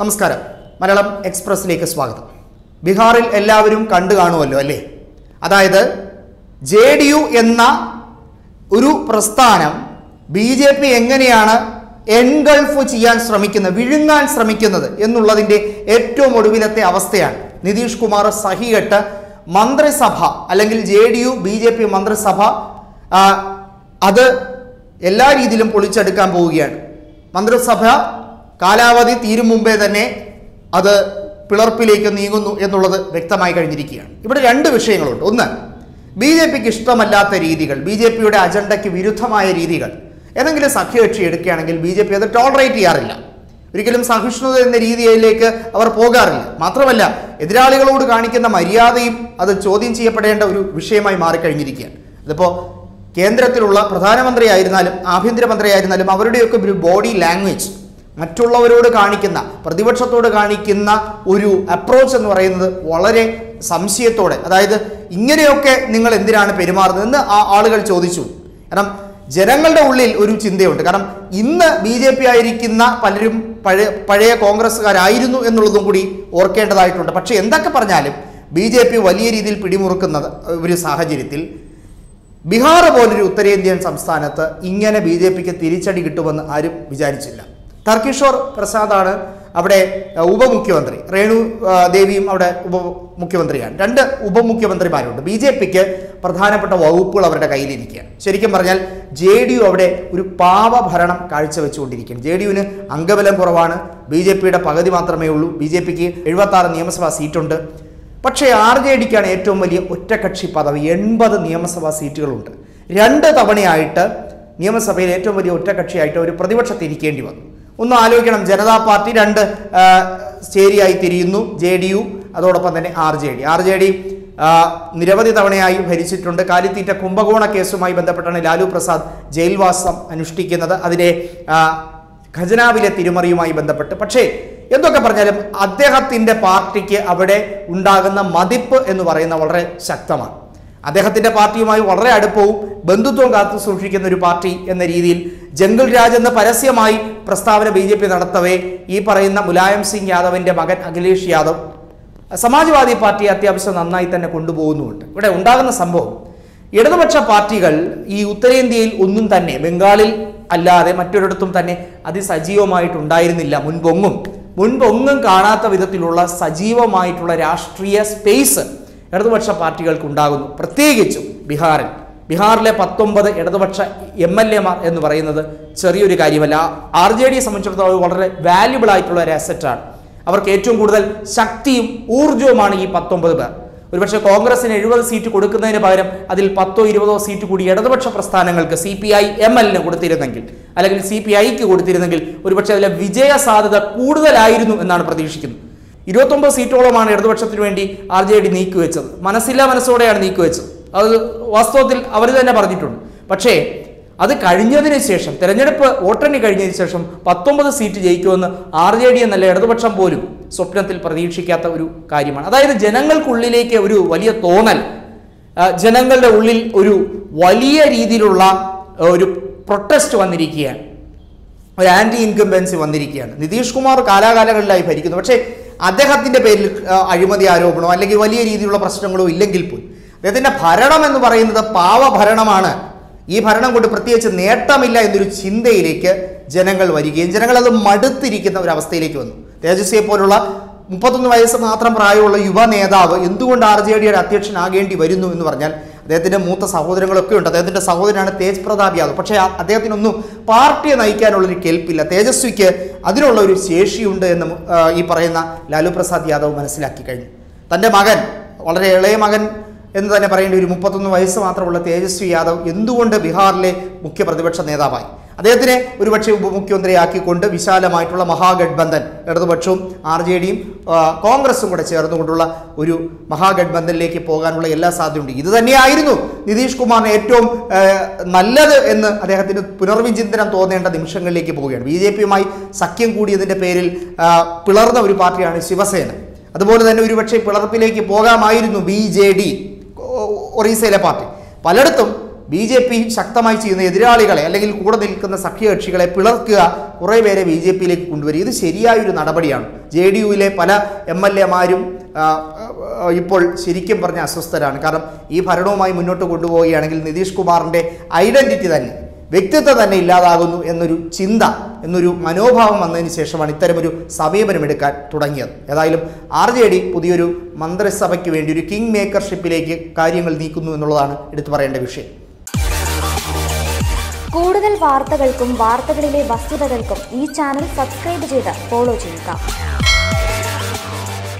നമസ്കാരം. മലയാളം എക്സ്പ്രസ്സിലേക്ക് സ്വാഗതം. ബീഹാറിൽ എല്ലാവരും കണ്ടു കാണുമല്ലോ അല്ലേ? അതായത് ജെ ഡി യു എന്ന ഒരു പ്രസ്ഥാനം ബി ജെ പി എങ്ങനെയാണ് എൻഗൾഫ് ചെയ്യാൻ ശ്രമിക്കുന്നത് വിഴുങ്ങാൻ ശ്രമിക്കുന്നത് എന്നുള്ളതിന്റെ ഏറ്റവും ഒടുവിലത്തെ അവസ്ഥയാണ്. നിതീഷ് കുമാർ സഹികെട്ട് മന്ത്രിസഭ അല്ലെങ്കിൽ J D U B J P മന്ത്രിസഭ അത് എല്ലാ രീതിയിലും പൊളിച്ചെടുക്കാൻ പോവുകയാണ്. മന്ത്രിസഭ കാലാവധി തീരും മുമ്പേ തന്നെ അത് പിളർപ്പിലേക്ക് നീങ്ങുന്നു എന്നുള്ളത് വ്യക്തമായി കഴിഞ്ഞിരിക്കുകയാണ്. ഇവിടെ രണ്ട് വിഷയങ്ങളുണ്ട്. ഒന്ന് ബി ജെ പിക്ക് ഇഷ്ടമല്ലാത്ത രീതികൾ ബി ജെ പിയുടെ അജണ്ടയ്ക്ക് വിരുദ്ധമായ രീതികൾ. ഏതെങ്കിലും സഖ്യകക്ഷി എടുക്കുകയാണെങ്കിൽ ബി ജെ പി അത് ടോളറേറ്റ് ചെയ്യാറില്ല. ഒരിക്കലും സഹിഷ്ണുത എന്ന രീതിയിലേക്ക് അവർ പോകാറില്ല. മാത്രമല്ല എതിരാളികളോട് കാണിക്കുന്ന മര്യാദയും അത് ചോദ്യം ചെയ്യപ്പെടേണ്ട ഒരു വിഷയമായി മാറിക്കഴിഞ്ഞിരിക്കുകയാണ്. അതിപ്പോൾ കേന്ദ്രത്തിലുള്ള പ്രധാനമന്ത്രിയായിരുന്നാലും ആഭ്യന്തരമന്ത്രിയായിരുന്നാലും ആഭ്യന്തരമന്ത്രി അവരുടെയൊക്കെ ഒരു ബോഡി ലാംഗ്വേജ് മറ്റുള്ളവരോട് കാണിക്കുന്ന പ്രതിപക്ഷത്തോട് കാണിക്കുന്ന ഒരു അപ്രോച്ച് എന്ന് പറയുന്നത് വളരെ സംശയത്തോടെ അതായത് ഇങ്ങനെയൊക്കെ നിങ്ങൾ എന്തിനാണ് പെരുമാറുന്നതെന്ന് ആ ആളുകൾ ചോദിച്ചു. കാരണം ജനങ്ങളുടെ ഉള്ളിൽ ഒരു ചിന്തയുണ്ട്. കാരണം ഇന്ന് ബി ജെ പി ആയിരിക്കുന്ന പലരും പഴയ പഴയ കോൺഗ്രസ്സുകാരായിരുന്നു എന്നുള്ളതും കൂടി ഓർക്കേണ്ടതായിട്ടുണ്ട്. പക്ഷേ എന്തൊക്കെ പറഞ്ഞാലും ബി ജെ പി വലിയ രീതിയിൽ പിടിമുറുക്കുന്ന ഒരു സാഹചര്യത്തിൽ ബീഹാർ പോലൊരു ഉത്തരേന്ത്യൻ സംസ്ഥാനത്ത് ഇങ്ങനെ ബി ജെ പിക്ക് തിരിച്ചടി കിട്ടുമെന്ന് ആരും വിചാരിച്ചില്ല. തർക്കിഷോർ പ്രസാദാണ് അവിടെ ഉപമുഖ്യമന്ത്രി. രേണു ദേവിയും അവിടെ ഉപമുഖ്യമന്ത്രിയാണ്. രണ്ട് ഉപമുഖ്യമന്ത്രിമാരുണ്ട്. ബി ജെ പിക്ക് പ്രധാനപ്പെട്ട വകുപ്പുകൾ അവരുടെ കയ്യിലിരിക്കുകയാണ്. ശരിക്കും പറഞ്ഞാൽ ജെ ഡി യു അവിടെ ഒരു പാവഭരണം കാഴ്ചവെച്ചുകൊണ്ടിരിക്കുകയാണ്. ജെ ഡി യുവിന് അംഗബലം കുറവാണ്. ബി ജെ പിയുടെ പകുതി മാത്രമേ ഉള്ളൂ. ബി ജെ പിക്ക് എഴുപത്തി ആറ് നിയമസഭാ സീറ്റുണ്ട്. പക്ഷേ ആർ ജെ ഡിക്കാണ് ഏറ്റവും വലിയ ഒറ്റകക്ഷി പദവി. എൺപത് നിയമസഭാ സീറ്റുകളുണ്ട്. രണ്ട് തവണയായിട്ട് നിയമസഭയിൽ ഏറ്റവും വലിയ ഒറ്റകക്ഷിയായിട്ട് ഒരു പ്രതിപക്ഷത്തിരിക്കേണ്ടി വന്നു. ഒന്ന് ആലോചിക്കണം. ജനതാ പാർട്ടി രണ്ട് ചേരിയായി തിരിയുന്നു. ജെ ഡി യു അതോടൊപ്പം തന്നെ R J D. R J D നിരവധി തവണയായി ഭരിച്ചിട്ടുണ്ട്. കാലിത്തീറ്റ കുംഭകോണ കേസുമായി ബന്ധപ്പെട്ടാണ് ലാലു പ്രസാദ് ജയിൽവാസം അനുഷ്ഠിക്കുന്നത്. അതിലെ ഖജനാവിലെ തിരിമറിയുമായി ബന്ധപ്പെട്ട്. പക്ഷേ എന്തൊക്കെ പറഞ്ഞാലും അദ്ദേഹത്തിന്റെ പാർട്ടിക്ക് അവിടെ ഉണ്ടാകുന്ന മതിപ്പ് എന്ന് പറയുന്ന വളരെ ശക്തമാണ്. അദ്ദേഹത്തിന്റെ പാർട്ടിയുമായി വളരെ അടുപ്പവും ബന്ധുത്വം കാത്തു സൂക്ഷിക്കുന്ന ഒരു പാർട്ടി എന്ന രീതിയിൽ ജംഗിൾ രാജ് എന്ന പരസ്യമായി പ്രസ്താവന ബി ജെ പി നടത്തവേ ഈ പറയുന്ന മുലായം സിംഗ് യാദവിന്റെ മകൻ അഖിലേഷ് യാദവ് സമാജ്വാദി പാർട്ടി അത്യാവശ്യം നന്നായി തന്നെ കൊണ്ടുപോകുന്നുമുണ്ട്. ഇവിടെ ഉണ്ടാകുന്ന സംഭവം ഇടതുപക്ഷ പാർട്ടികൾ ഈ ഉത്തരേന്ത്യയിൽ ഒന്നും തന്നെ ബംഗാളിൽ അല്ലാതെ മറ്റൊരിടത്തും തന്നെ അതിസജീവമായിട്ടുണ്ടായിരുന്നില്ല. മുൻപൊങ്ങും മുൻപൊങ്ങും കാണാത്ത വിധത്തിലുള്ള സജീവമായിട്ടുള്ള രാഷ്ട്രീയ സ്പേസ് ഇടതുപക്ഷ പാർട്ടികൾക്ക് ഉണ്ടാകുന്നു പ്രത്യേകിച്ചും ബീഹാറിൽ. ബീഹാറിലെ പത്തൊമ്പത് ഇടതുപക്ഷ എം എൽ എമാർ എന്ന് പറയുന്നത് ചെറിയൊരു കാര്യമല്ല. ആർ ജെ ഡിയെ സംബന്ധിച്ചിടത്തോളം വളരെ വാല്യുബിൾ ആയിട്ടുള്ള ഒരു അസറ്റാണ് അവർക്ക് ഏറ്റവും കൂടുതൽ ശക്തിയും ഊർജവുമാണ് ഈ പത്തൊമ്പത് പേർ. ഒരുപക്ഷെ കോൺഗ്രസിന് എഴുപത് സീറ്റ് കൊടുക്കുന്നതിന് പകരം അതിൽ പത്തോ ഇരുപതോ സീറ്റ് കൂടി ഇടതുപക്ഷ പ്രസ്ഥാനങ്ങൾക്ക് സി പി ഐ എം എല്ലിന് കൊടുത്തിരുന്നെങ്കിൽ അല്ലെങ്കിൽ സി പി ഐക്ക് കൊടുത്തിരുന്നെങ്കിൽ ഒരുപക്ഷെ അതിലെ വിജയ സാധ്യത കൂടുതലായിരുന്നു എന്നാണ് പ്രതീക്ഷിക്കുന്നത്. ഇരുപത്തൊമ്പത് സീറ്റോളമാണ് ഇടതുപക്ഷത്തിന് വേണ്ടി ആർ ജെ ഡി നീക്കിവെച്ചത്. മനസ്സില്ലാ മനസ്സോടെയാണ് നീക്കിവെച്ചത്. അത് വാസ്തവത്തിൽ അവർ തന്നെ പറഞ്ഞിട്ടുണ്ട്. പക്ഷേ അത് കഴിഞ്ഞതിന് ശേഷം തെരഞ്ഞെടുപ്പ് വോട്ടെണ്ണി കഴിഞ്ഞതിന് ശേഷം പത്തൊമ്പത് സീറ്റ് ജയിക്കുമെന്ന് ആർ ജെ ഡി എന്നല്ല ഇടതുപക്ഷം പോലും സ്വപ്നത്തിൽ പ്രതീക്ഷിക്കാത്ത ഒരു കാര്യമാണ്. അതായത് ജനങ്ങൾക്കുള്ളിലേക്ക് ഒരു വലിയ തോന്നൽ ജനങ്ങളുടെ ഉള്ളിൽ ഒരു വലിയ രീതിയിലുള്ള ഒരു പ്രൊട്ടസ്റ്റ് വന്നിരിക്കുകയാണ്. ഒരു ആന്റി ഇൻകംബൻസി വന്നിരിക്കുകയാണ്. നിതീഷ് കുമാർ കാലാകാലങ്ങളിലായി ഭരിക്കുന്നു. പക്ഷേ അദ്ദേഹത്തിന്റെ പേരിൽ അഴിമതി ആരോപണമോ അല്ലെങ്കിൽ വലിയ രീതിയിലുള്ള പ്രശ്നങ്ങളോ ഇല്ലെങ്കിൽ പോലും. അദ്ദേഹത്തിന്റെ ഭരണം എന്ന് പറയുന്നത് പാവഭരണമാണ് ഈ ഭരണം കൊണ്ട് പ്രത്യേകിച്ച് നേട്ടമില്ല എന്നൊരു ചിന്തയിലേക്ക് ജനങ്ങൾ വരികയും ജനങ്ങൾ അത് മടുത്തിരിക്കുന്ന ഒരു അവസ്ഥയിലേക്ക് വന്നു. തേജസ്വിയെ പോലുള്ള മുപ്പത്തൊന്ന് വയസ്സ് മാത്രം പ്രായമുള്ള യുവ നേതാവ് എന്തുകൊണ്ട് ആർ ജെ ഡിയുടെ അധ്യക്ഷനാകേണ്ടി വരുന്നു എന്ന് പറഞ്ഞാൽ അദ്ദേഹത്തിന്റെ മൂത്ത സഹോദരങ്ങളൊക്കെ ഉണ്ട്. അദ്ദേഹത്തിന്റെ സഹോദരനാണ് തേജ് പ്രതാപ് യാദവ്. പക്ഷേ അദ്ദേഹത്തിനൊന്നും പാർട്ടിയെ നയിക്കാനുള്ളൊരു കേൾപ്പില്ല തേജസ്വിക്ക് അതിനുള്ള ഒരു ശേഷിയുണ്ട് എന്ന് ഈ പറയുന്ന ലാലു പ്രസാദ് യാദവ് മനസ്സിലാക്കി കഴിഞ്ഞു. തന്റെ മകൻ വളരെ ഇളയ മകൻ എന്ന് തന്നെ പറയേണ്ട ഒരു മുപ്പത്തൊന്ന് വയസ്സ് മാത്രമുള്ള തേജസ്വി യാദവ് എന്തുകൊണ്ട് ബീഹാറിലെ മുഖ്യ പ്രതിപക്ഷ നേതാവായി? അദ്ദേഹത്തിനെ ഒരുപക്ഷെ ഉപമുഖ്യമന്ത്രിയാക്കിക്കൊണ്ട് വിശാലമായിട്ടുള്ള മഹാഗഡ്ബന്ധൻ ഇടതുപക്ഷവും ആർ ജെ ഡിയും കോൺഗ്രസും കൂടെ ചേർന്നുകൊണ്ടുള്ള ഒരു മഹാഗഡ്ബന്ധനിലേക്ക് പോകാനുള്ള എല്ലാ സാധ്യതയുണ്ട്. ഇത് തന്നെയായിരുന്നു നിതീഷ് കുമാറിന് ഏറ്റവും നല്ലത് എന്ന് അദ്ദേഹത്തിന് പുനർവിചിന്തനം തോന്നേണ്ട നിമിഷങ്ങളിലേക്ക് പോവുകയാണ്. ബി ജെ പിയുമായി സഖ്യം കൂടിയതിന്റെ പേരിൽ പിളർന്ന ഒരു പാർട്ടിയാണ് ശിവസേന. അതുപോലെ തന്നെ ഒരുപക്ഷെ പിളർപ്പിലേക്ക് പോകാമായിരുന്നു ബി ജെ ഡി ഒറീസയിലെ പാർട്ടി. പലയിടത്തും ബി ജെ പി ശക്തമായി ചെയ്യുന്ന എതിരാളികളെ അല്ലെങ്കിൽ കൂടെ നിൽക്കുന്ന സഖ്യകക്ഷികളെ പിളർക്കുക കുറേ പേരെ ബി ജെ പിയിലേക്ക് കൊണ്ടുവരിക. ഇത് ശരിയായൊരു നടപടിയാണ്. ജെ ഡി യുവിലെ പല എം എൽ എമാരും ഇപ്പോൾ ശരിക്കും പറഞ്ഞ അസ്വസ്ഥരാണ്. കാരണം ഈ ഭരണവുമായി മുന്നോട്ട് കൊണ്ടുപോവുകയാണെങ്കിൽ നിതീഷ് കുമാറിന്റെ ഐഡന്റിറ്റി തന്നെ വ്യക്തിത്വം തന്നെ ഇല്ലാതാകുന്നു എന്നൊരു ചിന്ത എന്നൊരു മനോഭാവം വന്നതിന് ശേഷമാണ് ഇത്തരമൊരു സമീപനമെടുക്കാൻ തുടങ്ങിയത്. ഏതായാലും ആർ ജെ ഡി പുതിയൊരു മന്ത്രിസഭയ്ക്ക് വേണ്ടി ഒരു കിങ് മേക്കർഷിപ്പിലേക്ക് കാര്യങ്ങൾ നീക്കുന്നു എന്നുള്ളതാണ് എടുത്തു പറയേണ്ട വിഷയം. കൂടുതൽ വാർത്തകൾക്കും വാർത്തകളിലെ വസ്തുതകൾക്കും ഈ ചാനൽ സബ്സ്ക്രൈബ് ചെയ്ത് ഫോളോ ചെയ്യുക.